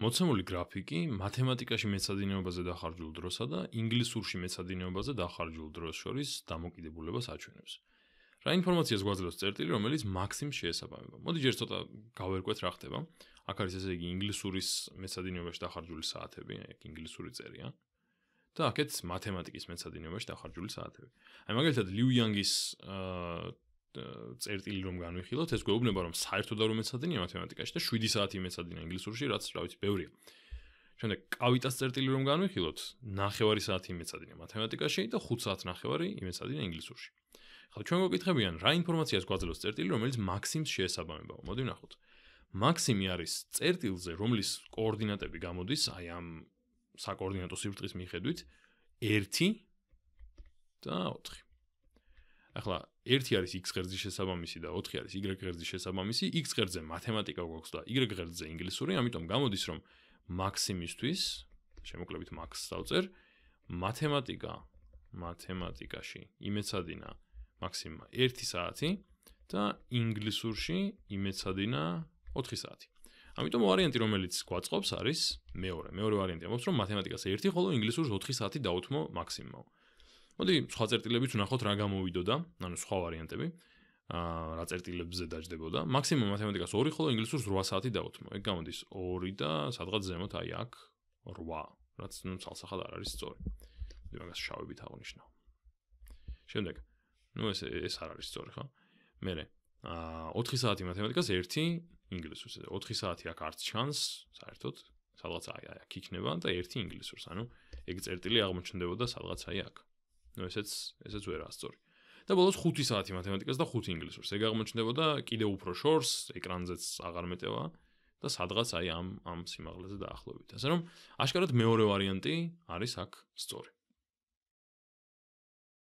მოცემული გრაფიკი მათემატიკაში მეცადინეობაზე დახარჯულ დროსა და ინგლისურში მეცადინეობაზე დახარჯულ დროს შორის დამოკიდებულებას აჩვენებს. რა ინფორმაციას გვაძლევს წერტილი, რომელიც მაქსიმს შეესაბამება? მოდი ჯერ ცოტა გავერკვეთ რა ხდება. აქ არის ესე იგი ინგლისურის მეცადინეობაში დახარჯული საათები, ეგ ინგლისური წერია. და აქეთ მათემატიკის მეცადინეობაში დახარჯული საათები. აი მაგალითად ლიუ იანგის აა წერტილი რომ განვიხილოთ, ეს გვეუბნება რომ საერთოდ არ უმეცადინია მათემატიკაში და 7 საათი მეცადინა ინგლისურში, რაც რა ვიცი, ბევრია. შემდეგ კავიტას წერტილი რომ განვიხილოთ, 9 საათი მეცადინა მათემატიკაში და 5 საათ 9 იმეცადინა ინგლისურში. ხა ჩვენ გვეკითხებიან რა ინფორმაციას გვაძლევს წერტილი, რომელიც მაქსიმს შეესაბამება. მოდი ვნახოთ. მაქსიმი არის წერტილზე, რომლის კოორდინატები გამოდის აი ამ საკოორდინატო სიბრტყის მიხედვით 1 და 4. ახლა 1 არის x ღერძის შესაბამისი და 4 არის y ღერძის შესაბამისი. x ღერძზე მათემატიკა გვაქვს და y ღერძზე ინგლისური, ამიტომ გამოდის რომ მაქსიმისთვის, შემოკლებით max დავწერ, მათემატიკა მათემატიკაში იმეცადინა მაქსიმა 1 საათი და ინგლისურში იმეცადინა 4 საათი. ამიტომ ვარიანტი რომელიც გვაწყობს არის მეორე. მეორე ვარიანტი ამბობს რომ მათემატიკას 1, ხოლო ინგლისურს 4 საათი დაუთმო მაქსიმუმ. მოდი სხვა წერტილებიც ვნახოთ რა გამოვიდოდა, ანუ სხვა ვარიანტები. აა რა წერტილებზე დაждდებოდა. მაქსიმუმ მათემატიკას 2, ხოლო ინგლისურს 8 საათი დაუთმო. ეგ გამოდის 2 და სადღაც ზემოთ აი აქ 8, რაც ნუ ცალსახად არ არის სწორი. მოდი მაგას შავებით აღნიშნავ. შემდეგ. ნუ ეს ეს არ არის სწორი, ხო? მე აა 4 საათი მათემატიკას 1 ინგლისურს. 4 საათი აქ არც ჩანს, საერთოდ. სადღაც აი აქ იქნება და 1 ინგლისურს. ანუ ეგ წერტილი აღმოჩნდებოდა სადღაც აი აქ. ნუ ესეც ესეც ვერაა სწორი. და ბოლოს 5 საათი მათემატიკას და 5 ინგლისურს. ეგ აღმოჩნდებოდა კიდე უფრო შორს, ეკრანზეც აღარ მეტევა და სადღაც აი ამ ამ სიმაღლეზე დაახლოებით. ასე რომ აშკარად მეორე ვარიანტი არის აქ სწორი.